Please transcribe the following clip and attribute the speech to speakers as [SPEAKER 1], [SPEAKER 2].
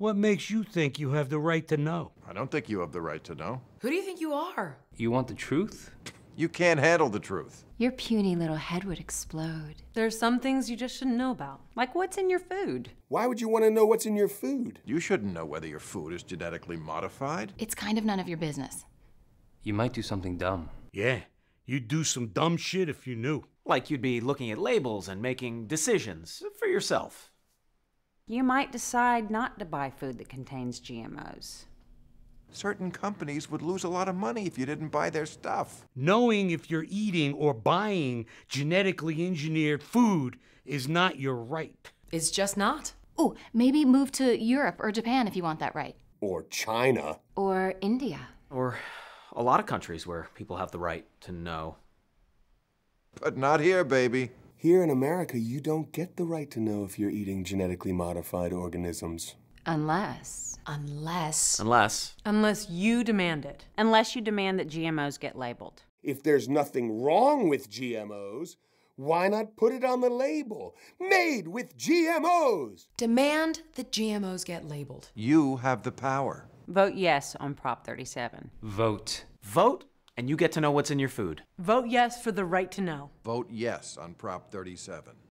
[SPEAKER 1] What makes you think you have the right to know?
[SPEAKER 2] I don't think you have the right to know.
[SPEAKER 3] Who do you think you are?
[SPEAKER 4] You want the truth?
[SPEAKER 2] You can't handle the truth.
[SPEAKER 5] Your puny little head would explode.
[SPEAKER 6] There's some things you just shouldn't know about, like what's in your food.
[SPEAKER 7] Why would you want to know what's in your food?
[SPEAKER 2] You shouldn't know whether your food is genetically modified.
[SPEAKER 5] It's kind of none of your business.
[SPEAKER 4] You might do something dumb.
[SPEAKER 1] Yeah, you'd do some dumb shit if you knew.
[SPEAKER 8] Like you'd be looking at labels and making decisions for yourself.
[SPEAKER 6] You might decide not to buy food that contains GMOs.
[SPEAKER 2] Certain companies would lose a lot of money if you didn't buy their stuff.
[SPEAKER 1] Knowing if you're eating or buying genetically engineered food is not your right.
[SPEAKER 3] It's just not.
[SPEAKER 5] Oh, maybe move to Europe or Japan if you want that right.
[SPEAKER 7] Or China.
[SPEAKER 5] Or India.
[SPEAKER 8] Or a lot of countries where people have the right to know.
[SPEAKER 2] But not here, baby.
[SPEAKER 7] Here in America, you don't get the right to know if you're eating genetically modified organisms.
[SPEAKER 5] Unless.
[SPEAKER 3] Unless.
[SPEAKER 8] Unless.
[SPEAKER 6] Unless you demand it.
[SPEAKER 9] Unless you demand that GMOs get labeled.
[SPEAKER 7] If there's nothing wrong with GMOs, why not put it on the label? Made with GMOs!
[SPEAKER 3] Demand that GMOs get labeled.
[SPEAKER 2] You have the power.
[SPEAKER 9] Vote yes on Prop 37.
[SPEAKER 4] Vote.
[SPEAKER 8] Vote, and you get to know what's in your food.
[SPEAKER 6] Vote yes for the right to know.
[SPEAKER 2] Vote yes on Prop 37.